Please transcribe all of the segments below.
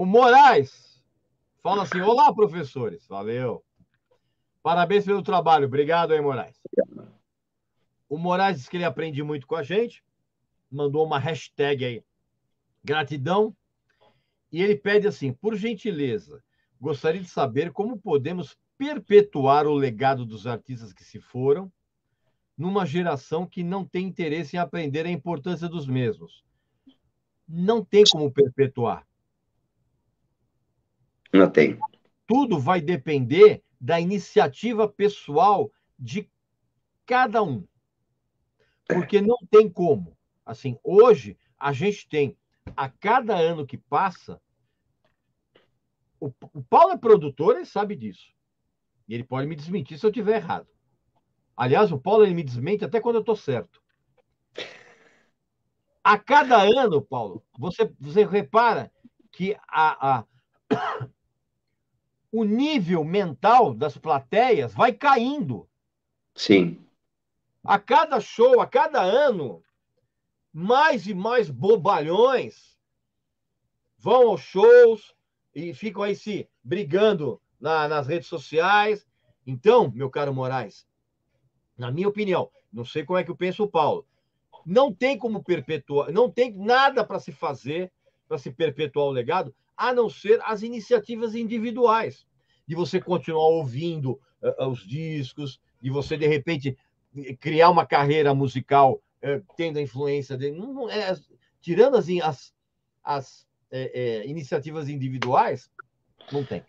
O Moraes fala assim: Olá, professores. Valeu. Parabéns pelo trabalho. Obrigado aí, Moraes. O Moraes diz que ele aprende muito com a gente. Mandou uma hashtag aí. Gratidão. E ele pede assim: por gentileza, gostaria de saber como podemos perpetuar o legado dos artistas que se foram numa geração que não tem interesse em aprender a importância dos mesmos. Não tem como perpetuar. Não tem. Tudo vai depender da iniciativa pessoal de cada um. Porque não tem como. Assim, hoje a gente tem a cada ano que passa o, o Paulo é produtor, ele sabe disso. E ele pode me desmentir se eu estiver errado. Aliás, o Paulo ele me desmente até quando eu estou certo. A cada ano, Paulo, você, você repara que a, a, o nível mental das plateias vai caindo. Sim. A cada show, a cada ano, mais e mais bobalhões vão aos shows e ficam aí se brigando na, nas redes sociais. Então, meu caro Moraes, na minha opinião, não sei como é que eu penso o Paulo, não tem como perpetuar, não tem nada para se fazer para se perpetuar o legado, a não ser as iniciativas individuais, de você continuar ouvindo uh, os discos, de você, de repente, criar uma carreira musical uh, tendo a influência dele. Não, não, é, tirando as, as, as é, iniciativas individuais, não tem.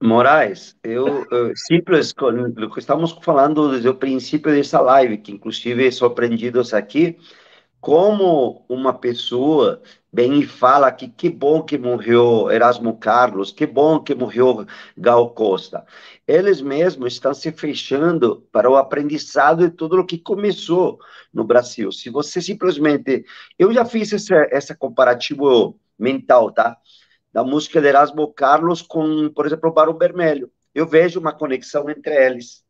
Moraes, eu, eu simples, o que estamos falando desde o princípio dessa live, que inclusive surpreendidos aqui, como uma pessoa vem e fala que que bom que morreu Erasmo Carlos, que bom que morreu Gal Costa. Eles mesmos estão se fechando para o aprendizado de tudo o que começou no Brasil. Se você simplesmente... Eu já fiz esse, esse comparativo mental, tá? da música de Erasmo Carlos com, por exemplo, o Barão Vermelho. Eu vejo uma conexão entre eles,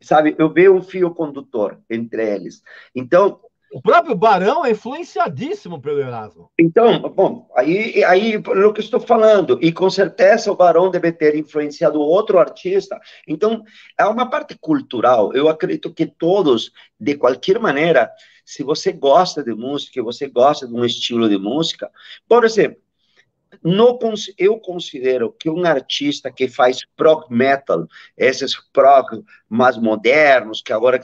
sabe? Eu vejo um fio condutor entre eles. Então, o próprio Barão é influenciadíssimo pelo Erasmo. Então, bom, aí, aí o que estou falando, e com certeza o Barão deve ter influenciado outro artista. Então, é uma parte cultural. Eu acredito que todos, de qualquer maneira, se você gosta de música, você gosta de um estilo de música, por exemplo, no, eu considero que um artista que faz prog metal, esses prog mais modernos, que agora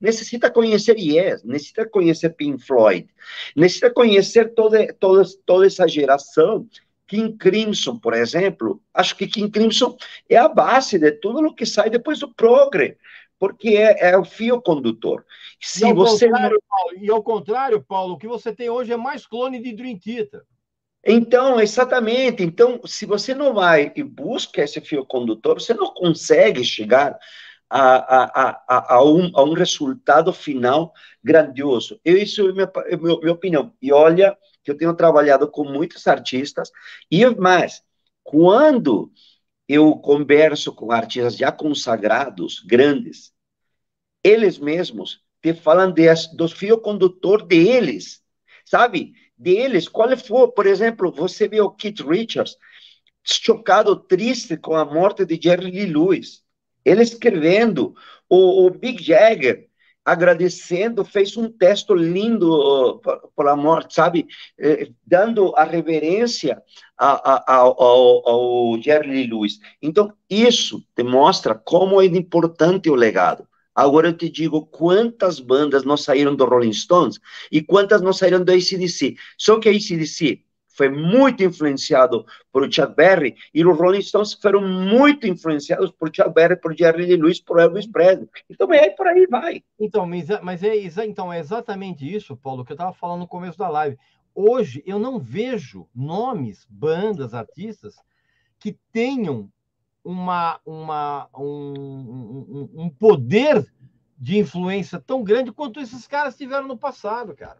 necessita conhecer Yes, necessita conhecer Pink Floyd, necessita conhecer toda, toda, toda essa geração. King Crimson, por exemplo, acho que King Crimson é a base de tudo o que sai depois do progre, porque é, é o fio condutor. Se e, ao você... Paulo, e ao contrário, Paulo, o que você tem hoje é mais clone de Dream Theater. Então, exatamente. Então, se você não vai e busca esse fio condutor, você não consegue chegar a, a, a, a, um, a um resultado final grandioso. Isso é minha, é minha, minha opinião. E olha que eu tenho trabalhado com muitos artistas, e mais, quando eu converso com artistas já consagrados, grandes, eles mesmos te falam de, dos fio condutor deles, sabe? Deles, qual foi, por exemplo, você vê o Keith Richards chocado, triste com a morte de Jerry Lee Lewis, ele escrevendo, o, o Big Jagger agradecendo, fez um texto lindo pela morte, sabe, eh, dando a reverência a, a, ao, ao Jerry Lee Lewis. Então, isso demonstra como é importante o legado. Agora eu te digo quantas bandas não saíram do Rolling Stones e quantas não saíram do ACDC. Só que a ACDC foi muito influenciado por Chuck Berry e os Rolling Stones foram muito influenciados por Chuck Berry, por Jerry Lee Lewis, por Elvis Presley. Então é por aí vai. Então, mas, é, mas é, então, é exatamente isso, Paulo, que eu estava falando no começo da live. Hoje eu não vejo nomes, bandas, artistas que tenham uma, uma, um, um, um poder de influência tão grande quanto esses caras tiveram no passado, cara.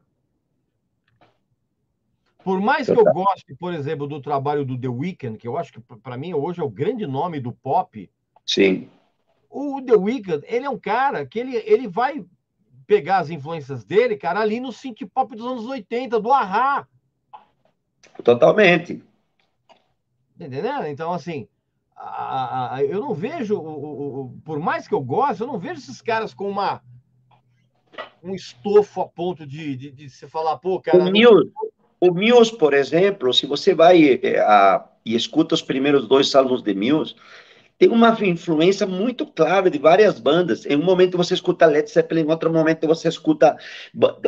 Por mais que eu goste, por exemplo, do trabalho do The Weeknd, que eu acho que para mim hoje é o grande nome do pop. Sim. O The Weeknd, ele é um cara que ele, ele vai pegar as influências dele, cara, ali no synth pop dos anos 80, do Ahá. Totalmente. Entendeu? Então, assim, a, a, eu não vejo, o, o, por mais que eu goste, eu não vejo esses caras com uma um estofo a ponto de, de, de se falar, pô, cara. O Muse, o Muse, por exemplo, se você vai é, a, e escuta os primeiros dois álbuns de Muse, tem uma influência muito clara de várias bandas. Em um momento você escuta Led Zeppelin, em outro momento você escuta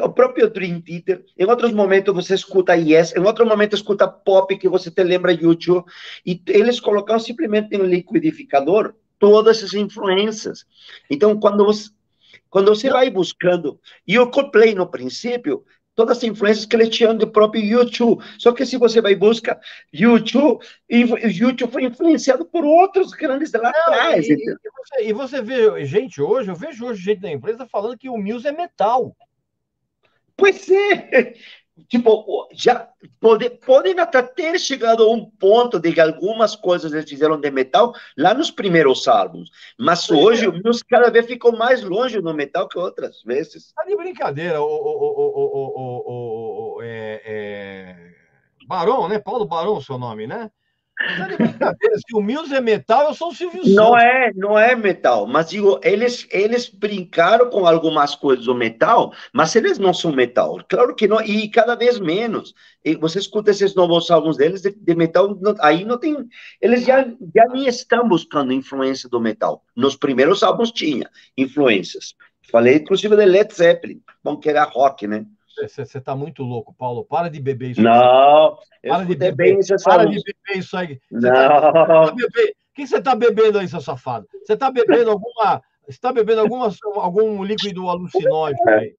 o próprio Dream Theater, em outros momentos você escuta Yes, em outro momento escuta pop que você te lembra YouTube, e eles colocaram simplesmente no liquidificador todas essas influências. Então, quando você, quando você vai buscando, e o Coldplay no princípio todas as influências que ele tinha do próprio YouTube. Só que se você vai buscar YouTube, YouTube foi influenciado por outros grandes lá atrás. E, e, você, e, você, vê gente hoje, eu vejo hoje gente da empresa falando que o Muse é metal. Pois é, tipo, já pode, podem até ter chegado a um ponto de que algumas coisas eles fizeram de metal lá nos primeiros álbuns, mas hoje é. o Muse cada vez ficou mais longe no metal que outras vezes. Tá de brincadeira, o, o, o, o é, é... Barão, né? Paulo Barão, seu nome, né? Se o Mills é metal, eu sou o Silvio Santos. Não é, não é metal, mas digo, eles, eles brincaram com algumas coisas do metal, mas eles não são metal. Claro que não, e cada vez menos. E você escuta esses novos álbuns deles de, de metal, não, aí não tem. Eles já, já nem estão buscando influência do metal. Nos primeiros álbuns tinha influências. Falei inclusive de Led Zeppelin, bom que era rock, né? Você está muito louco, Paulo. Para de beber isso. Não, para de beber. Para de beber isso aí. Não. Tá, o que você está bebendo aí, seu safado? Você está bebendo alguma. está bebendo alguma, algum líquido alucinógeno aí?